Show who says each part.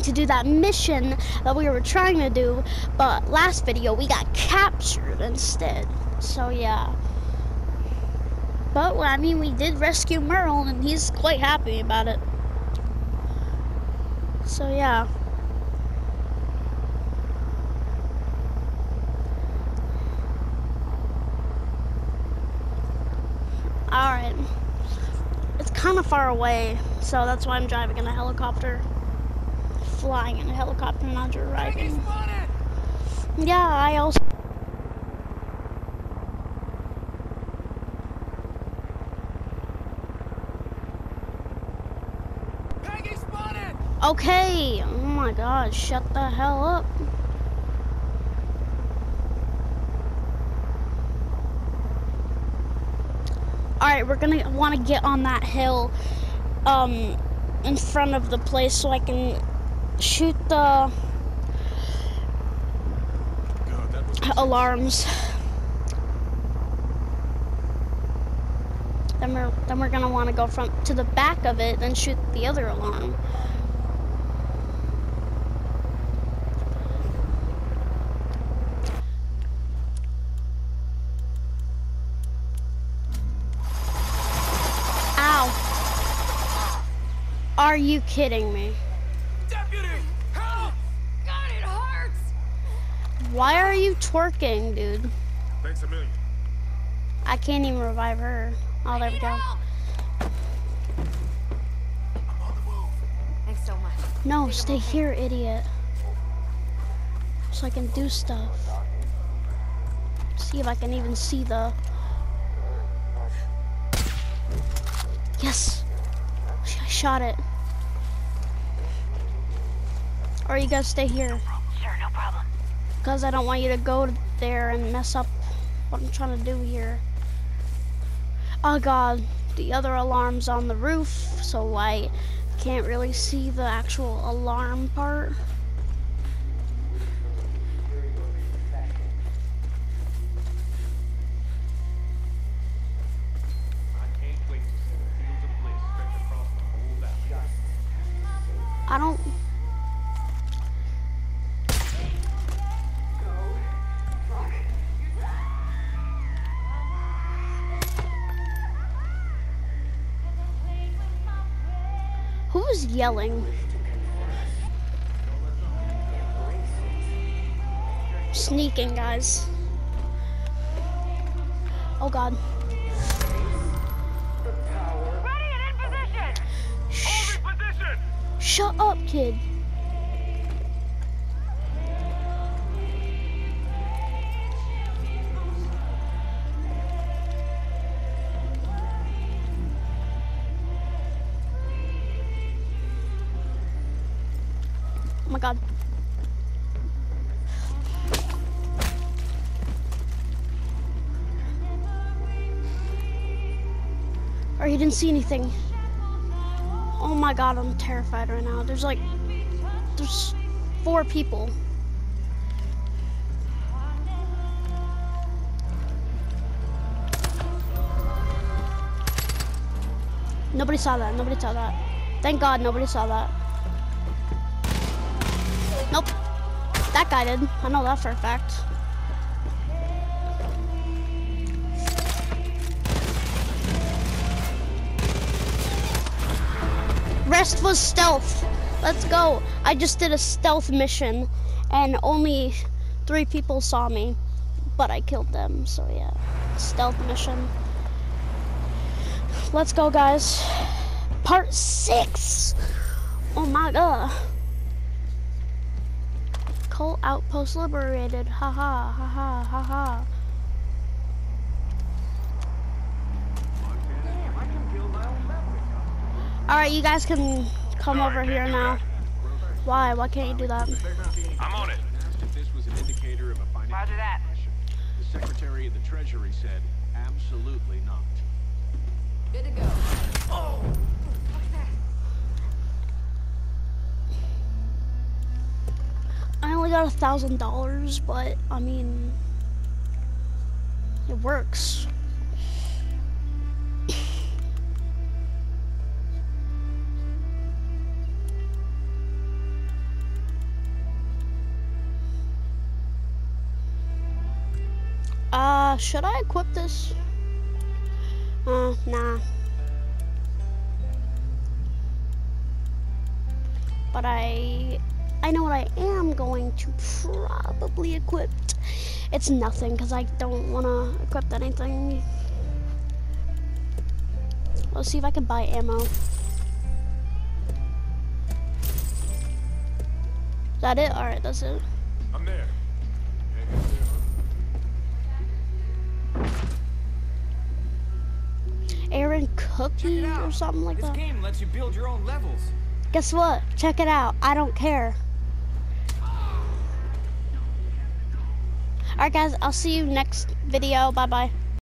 Speaker 1: to do that mission that we were trying to do, but last video we got captured instead. So yeah. But I mean, we did rescue Merle, and he's quite happy about it. So yeah. Alright. It's kind of far away, so that's why I'm driving in a helicopter. Flying in a helicopter, not driving. Yeah, I also... Okay! Oh my god, shut the hell up. Alright, we're gonna want to get on that hill um, in front of the place so I can shoot the alarms. Then we're, then we're gonna want to go from to the back of it then shoot the other alarm. Ow. Are you kidding me? Why are you twerking, dude?
Speaker 2: Thanks a million.
Speaker 1: I can't even revive her. Oh, there we go.
Speaker 3: Thanks so much.
Speaker 1: No, stay here, idiot. So I can do stuff. See if I can even see the... Yes! I shot it. Or you guys stay here. Because I don't want you to go there and mess up what I'm trying to do here. Oh god, the other alarm's on the roof, so I can't really see the actual alarm part. I don't Who's yelling? Sneaking, guys. Oh god.
Speaker 3: Ready and in position!
Speaker 1: Shh.
Speaker 2: Position!
Speaker 1: Shut up, kid. Oh my god. Or he didn't see anything. Oh my god, I'm terrified right now. There's like, there's four people. Nobody saw that. Nobody saw that. Thank God nobody saw that. Nope. That guy did. I know that for a fact. Rest was stealth. Let's go. I just did a stealth mission and only three people saw me, but I killed them. So yeah, stealth mission. Let's go, guys. Part six. Oh my god. Cult outpost liberated. Ha ha ha ha ha ha. All right, you guys can come over here now. Why? Why can't you do that?
Speaker 2: I'm on it.
Speaker 4: asked if this was an indicator of a financial
Speaker 3: Roger that.
Speaker 4: The Secretary of the Treasury said, absolutely not.
Speaker 3: Good to go. Oh!
Speaker 1: only got a thousand dollars, but I mean, it works. Uh, should I equip this? Uh, nah. But I I know what I am going to probably equip. It's nothing because I don't want to equip anything. Let's see if I can buy ammo. Is that it? Alright, that's it.
Speaker 2: I'm there.
Speaker 1: Aaron Cookie or something like
Speaker 5: This
Speaker 1: that.
Speaker 5: game lets you build your own levels.
Speaker 1: Guess what? Check it out. I don't care. Alright guys, I'll see you next video. Bye bye.